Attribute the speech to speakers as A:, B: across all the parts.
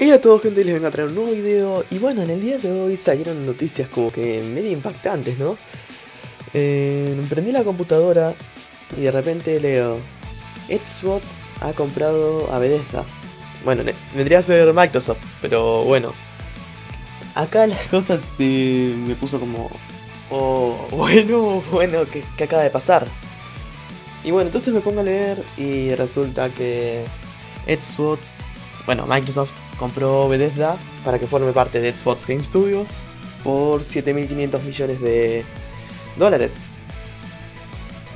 A: Hola a todos gente, les vengo a traer un nuevo video y bueno, en el día de hoy salieron noticias como que medio impactantes, ¿no? Eh, prendí la computadora y de repente leo Xbox ha comprado a Bethesda Bueno, vendría a ser Microsoft, pero bueno Acá las cosas se me puso como... Oh, bueno, bueno, ¿qué, ¿qué acaba de pasar? Y bueno, entonces me pongo a leer y resulta que Xbox, bueno, Microsoft compró Bethesda para que forme parte de Xbox Game Studios por 7.500 millones de dólares.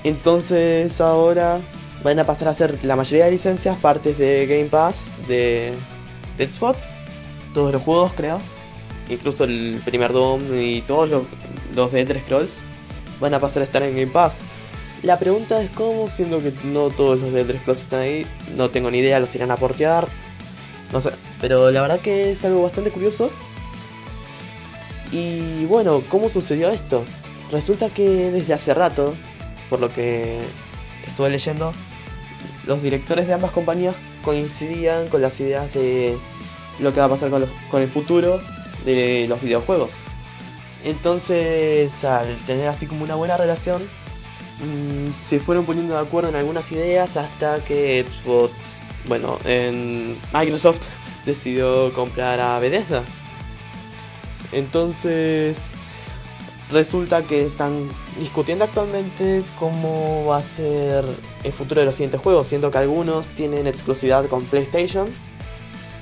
A: Entonces ahora van a pasar a ser la mayoría de licencias partes de Game Pass de, Xbox. Todos los juegos creo. Incluso el primer Doom y todos los, los de Elder Scrolls van a pasar a estar en Game Pass. La pregunta es cómo, siendo que no todos los de Elder Scrolls están ahí, no tengo ni idea, los irán a portear, no sé, pero la verdad que es algo bastante curioso. Y bueno, ¿cómo sucedió esto? Resulta que desde hace rato, por lo que estuve leyendo, los directores de ambas compañías coincidían con las ideas de lo que va a pasar con, el futuro de los videojuegos. Entonces, al tener así como una buena relación, mm, se fueron poniendo de acuerdo en algunas ideas hasta que Xbox bueno, en Microsoft decidió comprar a Bethesda. Entonces, resulta que están discutiendo actualmente cómo va a ser el futuro de los siguientes juegos, siendo que algunos tienen exclusividad con PlayStation,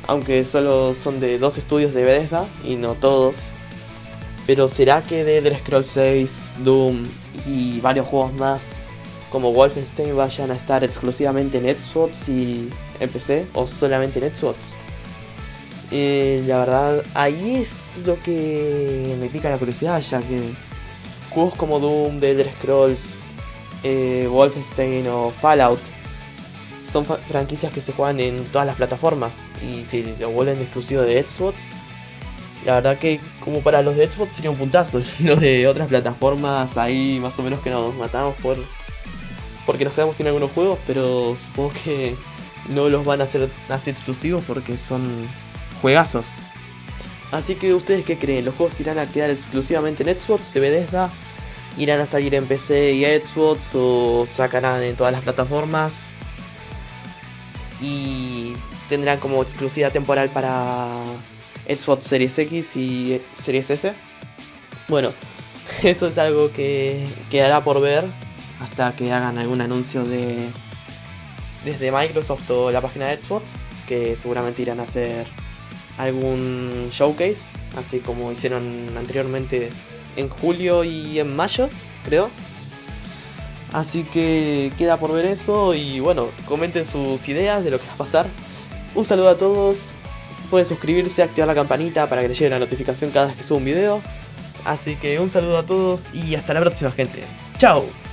A: aunque solo son de dos estudios de Bethesda y no todos. Pero ¿será que The Elder Scrolls 6, Doom y varios juegos más como Wolfenstein vayan a estar exclusivamente en Xbox y en PC o solamente en Xbox. Eh, la verdad, ahí es lo que me pica la curiosidad, ya que juegos como Doom, The Elder Scrolls, eh, Wolfenstein o Fallout son franquicias que se juegan en todas las plataformas y si lo vuelven exclusivo de Xbox, la verdad que como para los de Xbox sería un puntazo, los de otras plataformas ahí más o menos que nos matamos por porque nos quedamos sin algunos juegos, pero supongo que no los van a hacer así exclusivos porque son juegazos. Así que ustedes qué creen, los juegos irán a quedar exclusivamente en Xbox de Bethesda, irán a salir en PC y Xbox o sacarán en todas las plataformas y tendrán como exclusividad temporal para Xbox Series X y Series S. Bueno, eso es algo que quedará por ver hasta que hagan algún anuncio de desde Microsoft o la página de Xbox, que seguramente irán a hacer algún showcase, así como hicieron anteriormente en julio y en mayo, creo. Así que queda por ver eso y bueno, comenten sus ideas de lo que va a pasar. Un saludo a todos. Pueden suscribirse, activar la campanita para que les llegue la notificación cada vez que suba un video. Así que un saludo a todos y hasta la próxima gente. ¡Chao!